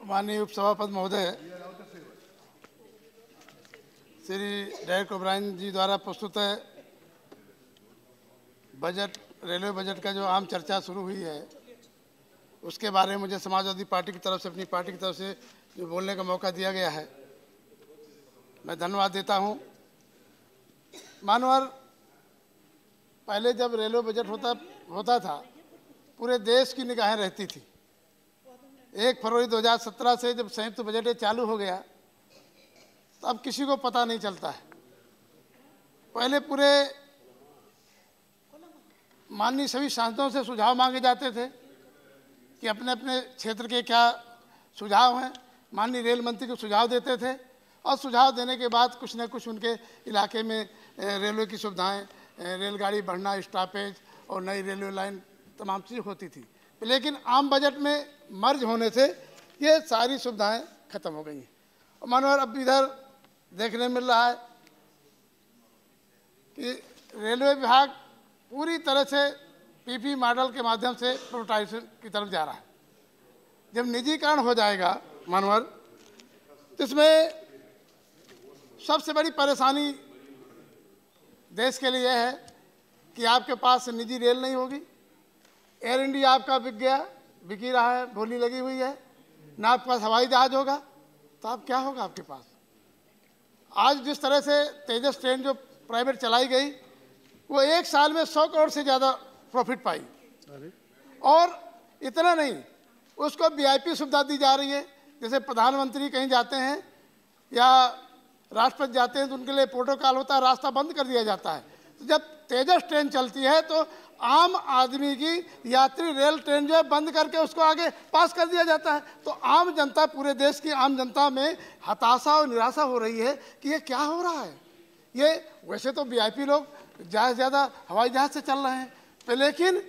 माननीय उपसभापति महोदय, श्री डेरेक ओब्रायन जी द्वारा प्रस्तुत है बजट, रेलवे बजट का जो आम चर्चा शुरू हुई है, उसके बारे में मुझे समाजवादी पार्टी की तरफ़ से, अपनी पार्टी की तरफ़ से जो बोलने का मौका दिया गया है, मैं धन्यवाद देता हूँ। मानवर पहले जब रेलवे बजट होता होता था, पूरे देश की निगाहें रहती थी। एक फरवरी 2017 से जब संयुक्त बजट चालू हो गया तो अब किसी को पता नहीं चलता है। पहले पूरे माननीय सभी सांसदों से सुझाव मांगे जाते थे कि अपने अपने क्षेत्र के क्या सुझाव हैं। माननीय रेल मंत्री को सुझाव देते थे और सुझाव देने के बाद कुछ न कुछ उनके इलाके में रेलवे की सुविधाएँ रेलगाड़ी बढ़ना, स्टॉपेज और नई रेलवे लाइन तमाम चीज़ होती थी। लेकिन आम बजट में मर्ज होने से ये सारी सुविधाएँ खत्म हो गई हैं। और मनोहर, अब इधर देखने मिल रहा है कि रेलवे विभाग पूरी तरह से पीपी मॉडल के माध्यम से प्रोटाइजेशन की तरफ़ जा रहा है। जब निजीकरण हो जाएगा मनोहर तो इसमें सबसे बड़ी परेशानी देश के लिए है कि आपके पास निजी रेल नहीं होगी। एयर इंडिया आपका बिक गया बिकी रहा है बोली लगी हुई है ना आपके पास हवाई जहाज़ होगा तो आप क्या होगा आपके पास? आज जिस तरह से तेजस ट्रेन जो प्राइवेट चलाई गई वो एक साल में सौ करोड़ से ज़्यादा प्रॉफिट पाई। और इतना नहीं उसको वीआईपी सुविधा दी जा रही है जैसे प्रधानमंत्री कहीं जाते हैं या राष्ट्रपति जाते हैं तो उनके लिए प्रोटोकॉल होता है रास्ता बंद कर दिया जाता है। जब तेजस ट्रेन चलती है तो आम आदमी की यात्री रेल ट्रेन जो है, बंद करके उसको आगे पास कर दिया जाता है। तो आम जनता, पूरे देश की आम जनता में हताशा और निराशा हो रही है कि ये क्या हो रहा है। ये वैसे तो वीआईपी लोग ज़्यादा से ज़्यादा हवाई जहाज़ से चल रहे हैं लेकिन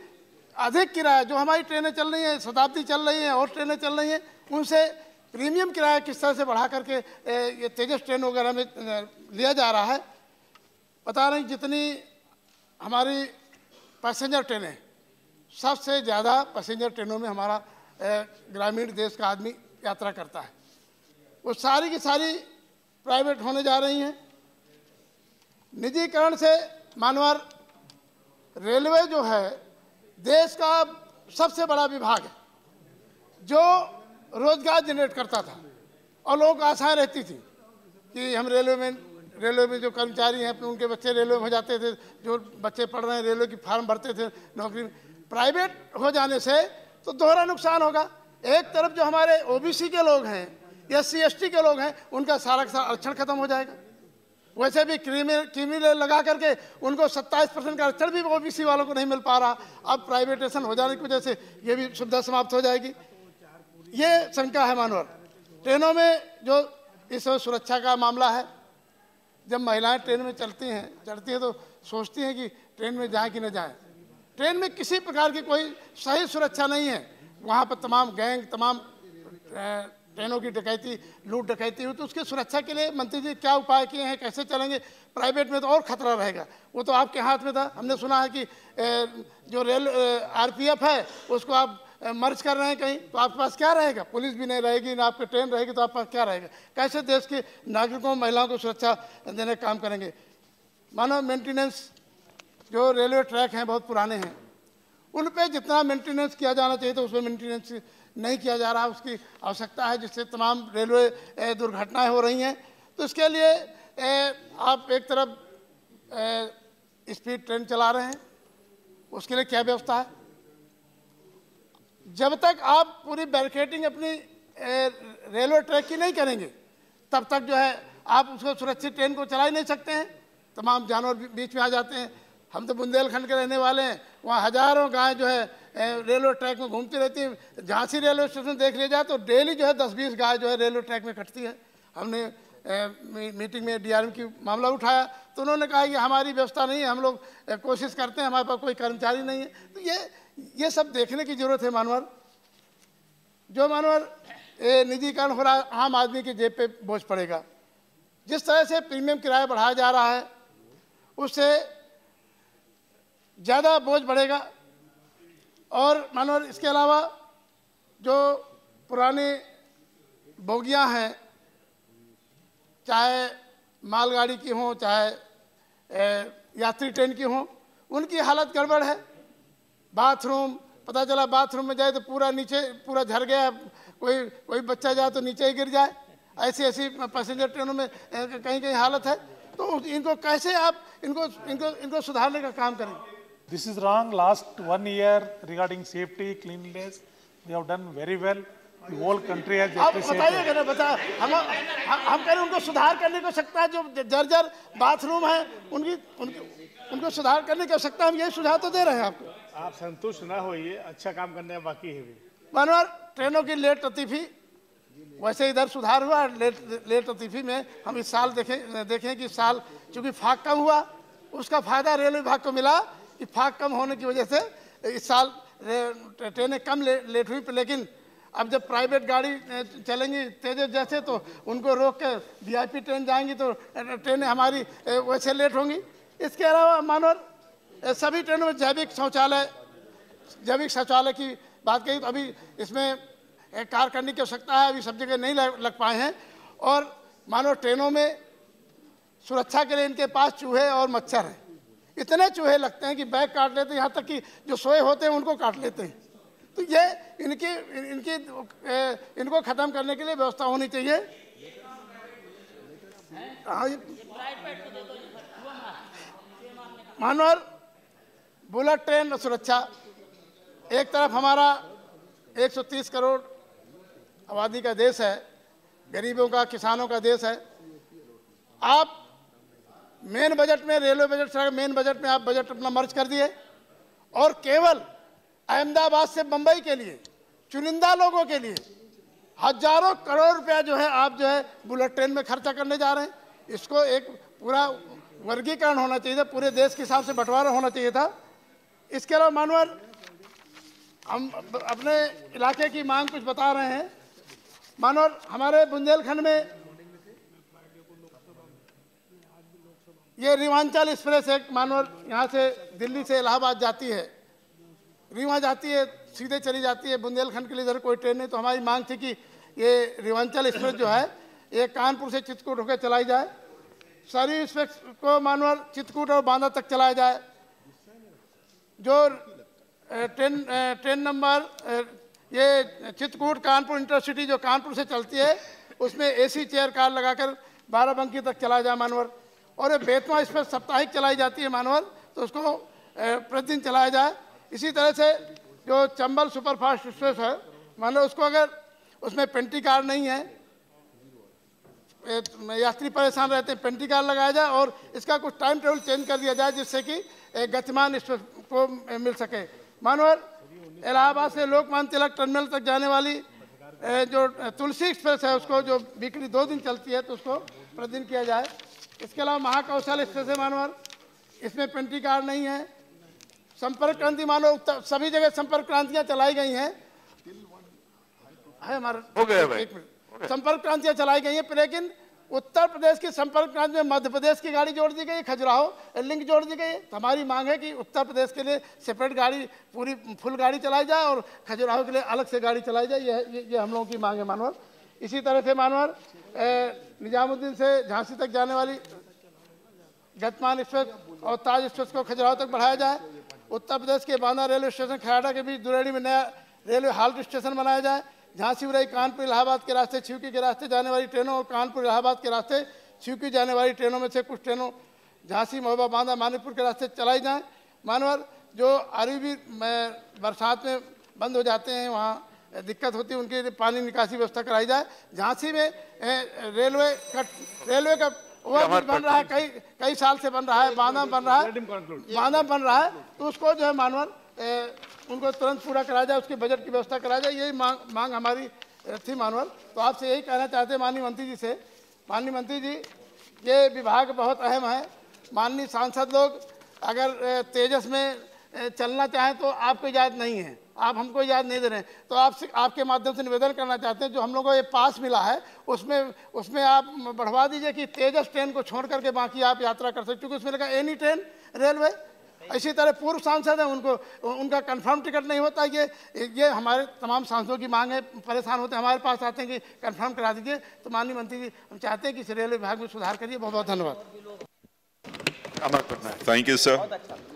अधिक किराया, जो हमारी ट्रेनें चल रही हैं, शताब्दी चल रही हैं, और ट्रेनें चल रही हैं, उनसे प्रीमियम किराया किस तरह से बढ़ा करके ये तेजस ट्रेन वगैरह में लिया जा रहा है। पता नहीं जितनी हमारी पैसेंजर ट्रेनें सबसे ज़्यादा पैसेंजर ट्रेनों में हमारा ग्रामीण देश का आदमी यात्रा करता है। वो सारी की सारी प्राइवेट होने जा रही हैं। निजीकरण से, मानवर, रेलवे जो है, देश का सबसे बड़ा विभाग है, जो रोज़गार जनरेट करता था। और लोगों को आशाएँ रहती थी कि हम रेलवे में रेलवे में जो कर्मचारी हैं, अपने उनके बच्चे रेलवे में हो जाते थे, जो बच्चे पढ़ रहे हैं, रेलवे की फार्म भरते थे, नौकरी प्राइवेट हो जाने से तो दोहरा नुकसान होगा। एक तरफ़ जो हमारे ओबीसी के लोग हैं एस सी के लोग हैं, उनका सारा का सारा आरक्षण खत्म हो जाएगा। वैसे भी क्रीमी क्रीमी लगा करके उनको 27 परसेंट का आरक्षण भी ओबीसी वालों को नहीं मिल पा रहा। अब प्राइवेटेशन हो जाने की वजह से ये भी सुविधा समाप्त हो जाएगी। ये शंका है, मानवर। ट्रेनों में जो इस सुरक्षा का मामला है जब महिलाएँ ट्रेन में चलती हैं, चढ़ती हैं तो सोचती हैं कि ट्रेन में जाएँ कि न जाएँ। ट्रेन में किसी प्रकार की कोई सही सुरक्षा नहीं है। वहाँ पर तमाम गैंग, तमाम ट्रेनों की डकैती, लूट डकैती हुई तो उसकी सुरक्षा के लिए मंत्री जी क्या उपाय किए हैं, कैसे चलेंगे? प्राइवेट में तो और खतरा रहेगा। वो तो आपके हाथ में था। हमने सुना है कि जो रेल आरपीएफ है, उसको आप मर्ज कर रहे हैं कहीं? तो आपके पास क्या रहेगा? पुलिस भी नहीं रहेगी ना आपके ट्रेन रहेगी तो आपके पास क्या रहेगा? कैसे देश के नागरिकों महिलाओं को सुरक्षा देने का काम करेंगे? मानो मेंटेनेंस जो रेलवे ट्रैक हैं बहुत पुराने हैं। उन पर जितना मेंटेनेंस किया जाना चाहिए तो उसमें मेंटेनेंस नहीं किया जा रहा। उसकी आवश्यकता है जिससे तमाम रेलवे दुर्घटनाएँ हो रही हैं। तो इसके लिए ए, आप एक तरफ़ स्पीड ट्रेन चला रहे हैं। उसके लिए क्या व्यवस्था है? जब तक आप पूरी बैरिकेटिंग अपनी रेलवे ट्रैक की नहीं करेंगे, तब तक जो है, आप उसको सुरक्षित ट्रेन को चला ही नहीं सकते हैं। तमाम जानवर बीच में आ जाते हैं। हम तो बुंदेलखंड के रहने वाले हैं। वहाँ हज़ारों गाय जो है रेलवे ट्रैक में घूमती रहती है। झांसी रेलवे स्टेशन देख लिया जाए तो डेली जो है दस बीस गाय जो है रेलवे ट्रैक में कटती है। हमने मीटिंग में डीआरएम की मामला उठाया। तो उन्होंने कहा कि हमारी व्यवस्था नहीं है, हम लोग कोशिश करते हैं, हमारे पास कोई कर्मचारी नहीं है। तो ये ये सब देखने की ज़रूरत है, मानवर। जो मानवर निजीकरण हो रहा आम आदमी की जेब पे बोझ पड़ेगा। जिस तरह से प्रीमियम किराया बढ़ाया जा रहा है, उससे ज़्यादा बोझ बढ़ेगा। और मानवर, इसके अलावा जो पुरानी बोगियाँ हैं, चाहे मालगाड़ी की हों, चाहे यात्री ट्रेन की हों, उनकी हालत गड़बड़ है। बाथरूम पता चला बाथरूम में जाए तो पूरा नीचे पूरा झर गया कोई कोई बच्चा जाए तो नीचे ही गिर जाए ऐसी ऐसी पैसेंजर ट्रेनों में कहीं कहीं हालत है तो इनको कैसे आप इनको इनको इनको सुधारने का काम करें This is wrong. Last one year regarding safety, cleanliness, we have done very well. The whole country आप appreciated. बताइएगा ना बता हम हम हम कह रहे उनको सुधार करने की आवश्यकता है जो जर्जर बाथरूम है उनकी उनकी उनको सुधार करने की आवश्यकता हम यही सुझाव तो दे रहे हैं आपको आप संतुष्ट ना होइए अच्छा काम करने बाकी है भी। मनोहर ट्रेनों की लेट लतीफ़ी वैसे इधर सुधार हुआ लेट लेट लतीफ़ी में हम इस साल देखें देखें कि साल चूँकि फाक कम हुआ उसका फ़ायदा रेलवे विभाग को मिला कि फाक कम होने की वजह से इस साल ट्रेनें कम ले, लेट हुई लेकिन अब जब प्राइवेट गाड़ी चलेंगी तेजस जैसे तो उनको रोक के वीआईपी ट्रेन जाएँगी तो ट्रेनें हमारी वैसे लेट होंगी। इसके अलावा मानवर अ, सभी ट्रेनों में जैविक शौचालय जैविक शौचालय की बात कही तो अभी इसमें एक कार करने की आवश्यकता है अभी सब जगह नहीं लग, लग पाए हैं। और मानो ट्रेनों में सुरक्षा के लिए इनके पास चूहे और मच्छर हैं। इतने चूहे लगते हैं कि बैग काट लेते हैं यहाँ तक कि जो सोए होते हैं उनको काट लेते हैं। तो ये इनकी इनकी इनको ख़त्म करने के लिए व्यवस्था होनी चाहिए। हाँ, मानवर बुलेट ट्रेन सुरक्षा। एक तरफ़ हमारा 130 करोड़ आबादी का देश है, गरीबों का, किसानों का देश है। आप मेन बजट में, रेलवे बजट मेन बजट में आप बजट अपना मर्ज कर दिए। और केवल अहमदाबाद से बंबई के लिए, चुनिंदा लोगों के लिए हज़ारों करोड़ रुपया जो है आप जो है बुलेट ट्रेन में खर्चा करने जा रहे हैं। इसको एक पूरा वर्गीकरण होना चाहिए था, पूरे देश के हिसाब से बंटवारा होना चाहिए था। इसके अलावा, मानवर, हम अपने इलाके की मांग कुछ बता रहे हैं। मानवर, हमारे बुंदेलखंड में ये रिवांचल एक्सप्रेस एक मानवर यहाँ से दिल्ली से इलाहाबाद जाती है। रीवा जाती है, सीधे चली जाती है। बुंदेलखंड के लिए इधर कोई ट्रेन नहीं तो हमारी मांग थी कि ये रिवांचल एक्सप्रेस जो है, ये कानपुर से चित्रकूट होकर चलाई जाए। सारी एक्सप्रेस को मानवर चित्रकूट और बांदा तक चलाया जाए। जो ट्रेन ट्रेन नंबर ये चित्रकूट कानपुर इंटरसिटी जो कानपुर से चलती है, उसमें एसी चेयर कार लगाकर बाराबंकी तक चलाया जाए मानवर। और ये बेतवा इस पर साप्ताहिक चलाई जाती है मानवर तो उसको प्रतिदिन चलाया जाए। इसी तरह से जो चंबल सुपरफास्ट एक्सप्रेस है मान उसको अगर उसमें पेंटी कार नहीं है यात्री परेशान रहते हैं, पेंटी कार लगाया जाए और इसका कुछ टाइम टेबल चेंज कर दिया जाए, जिससे कि गतिमान एक्सप्रेस को मिल सके। मानवर इलाहाबाद से लोकमान तिलक टर्मिनल तक जाने वाली जो तुलसी एक्सप्रेस है उसको जो वीकली दो दिन चलती है तो उसको प्रतिदिन किया जाए। इसके अलावा महाकौशल एक्सप्रेस है मानवर। इसमें पेंटी कार नहीं है। संपर्क क्रांति मानो सभी जगह संपर्क क्रांतियाँ चलाई गई हैं। है हमारा हो गया भाई। संपर्क क्रांतियाँ चलाई गई हैं लेकिन उत्तर प्रदेश की संपर्क क्रांति में मध्य प्रदेश की गाड़ी जोड़ दी गई खजुराहो लिंक जोड़ दी गई। तो हमारी मांग है कि उत्तर प्रदेश के लिए सेपरेट गाड़ी पूरी फुल गाड़ी चलाई जाए और खजुराहो के लिए अलग से गाड़ी चलाई जाए। ये ये, ये हम लोगों की मांग है मानवर। इसी तरह से मानवर निजामुद्दीन से झांसी तक जाने वाली गतमान एक्सप्रेस और ताज एक्सप्रेस को खजुराहो तक बढ़ाया जाए। उत्तर प्रदेश के बांदा रेलवे स्टेशन खराडा के बीच दुरेड़ी में नया रेलवे हाल्ट स्टेशन बनाया जाए। झांसी उरई कानपुर इलाहाबाद के रास्ते छिवकी के रास्ते जाने वाली ट्रेनों और कानपुर इलाहाबाद के रास्ते छिवकी जाने वाली ट्रेनों में से कुछ ट्रेनों झांसी महोबा बांदा मानीपुर के रास्ते चलाई जाएँ। मानवर जो अरबी में बरसात में बंद हो जाते हैं वहाँ दिक्कत होती है उनके पानी निकासी व्यवस्था कराई जाए। झांसी में रेलवे का रेलवे का ओवरब्रिज बन रहा है कई कई साल से बन रहा है बांदा बन रहा है बांदा बन रहा है तो उसको जो है मानवर ए, उनको तुरंत पूरा कराया जाए उसके बजट की व्यवस्था कराया जाए यही मांग मांग हमारी थी मानवर। तो आपसे यही कहना चाहते हैं माननीय मंत्री जी से। माननीय मंत्री जी ये विभाग बहुत अहम है। माननीय सांसद लोग अगर तेजस में चलना चाहें तो आपको इजाज़त नहीं है। आप हमको याद नहीं दे रहे हैं। तो आपसे आपके माध्यम से निवेदन करना चाहते हैं जो हम लोगों को ये पास मिला है उसमें उसमें आप बढ़वा दीजिए कि तेजस ट्रेन को छोड़ करके बाकी आप यात्रा कर सकते क्योंकि उसमें लगा एनी ट्रेन रेलवे इसी तरह पूर्व सांसद हैं, उनको, उनका कंफर्म टिकट नहीं होता। ये ये हमारे तमाम सांसदों की मांग है, परेशान होते हैं, हमारे पास आते हैं कि कंफर्म करा दीजिए। तो माननीय मंत्री जी, हम चाहते हैं कि इस रेलवे विभाग में सुधार करिए। बहुत बहुत धन्यवाद। Thank you sir.